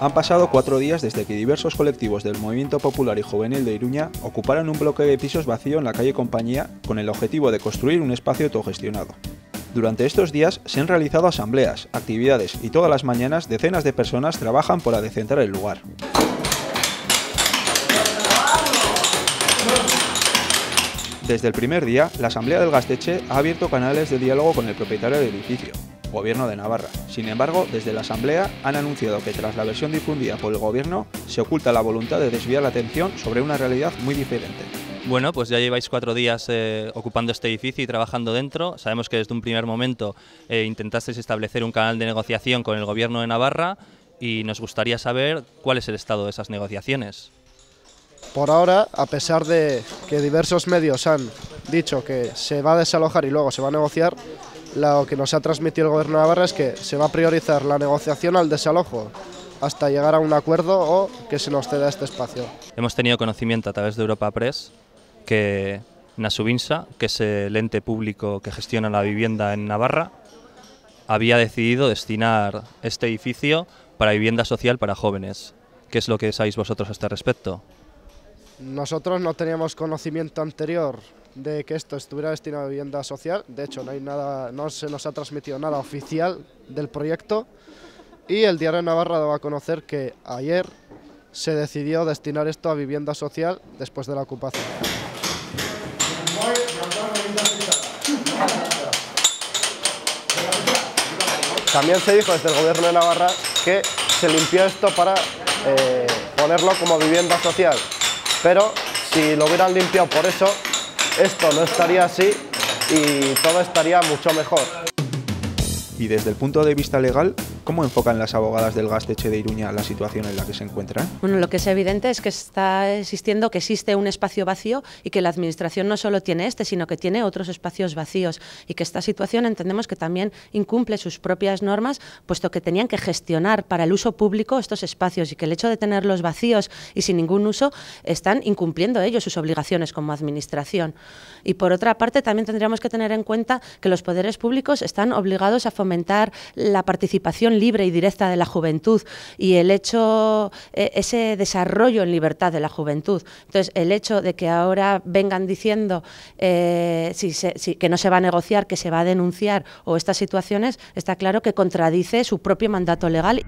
Han pasado cuatro días desde que diversos colectivos del Movimiento Popular y Juvenil de Iruña ocuparon un bloque de pisos vacío en la calle Compañía con el objetivo de construir un espacio autogestionado. Durante estos días se han realizado asambleas, actividades y todas las mañanas decenas de personas trabajan por adecentar el lugar. Desde el primer día, la Asamblea del Gasteche ha abierto canales de diálogo con el propietario del edificio, Gobierno de Navarra. Sin embargo, desde la Asamblea han anunciado que tras la versión difundida por el Gobierno se oculta la voluntad de desviar la atención sobre una realidad muy diferente. Bueno, pues ya lleváis cuatro días eh, ocupando este edificio y trabajando dentro. Sabemos que desde un primer momento eh, intentasteis establecer un canal de negociación con el Gobierno de Navarra y nos gustaría saber cuál es el estado de esas negociaciones. Por ahora, a pesar de que diversos medios han dicho que se va a desalojar y luego se va a negociar, lo que nos ha transmitido el Gobierno de Navarra es que se va a priorizar la negociación al desalojo hasta llegar a un acuerdo o que se nos ceda este espacio. Hemos tenido conocimiento a través de Europa Press que Nasubinsa, que es el ente público que gestiona la vivienda en Navarra, había decidido destinar este edificio para vivienda social para jóvenes. ¿Qué es lo que sabéis vosotros a este respecto? Nosotros no teníamos conocimiento anterior de que esto estuviera destinado a vivienda social. De hecho, no, hay nada, no se nos ha transmitido nada oficial del proyecto. Y el Diario de Navarra daba a conocer que ayer se decidió destinar esto a vivienda social después de la ocupación. También se dijo desde el Gobierno de Navarra que se limpió esto para eh, ponerlo como vivienda social. Pero si lo hubieran limpiado por eso, esto no estaría así y todo estaría mucho mejor. Y desde el punto de vista legal, ¿Cómo enfocan las abogadas del Gasteche de Iruña la situación en la que se encuentran? Bueno, lo que es evidente es que está existiendo que existe un espacio vacío y que la Administración no solo tiene este, sino que tiene otros espacios vacíos y que esta situación entendemos que también incumple sus propias normas, puesto que tenían que gestionar para el uso público estos espacios y que el hecho de tenerlos vacíos y sin ningún uso están incumpliendo ellos sus obligaciones como Administración. Y por otra parte, también tendríamos que tener en cuenta que los poderes públicos están obligados a fomentar la participación libre y directa de la juventud y el hecho, e, ese desarrollo en libertad de la juventud. Entonces, el hecho de que ahora vengan diciendo eh, si que no se va a negociar, que se va a denunciar o estas situaciones, está claro que contradice su propio mandato legal.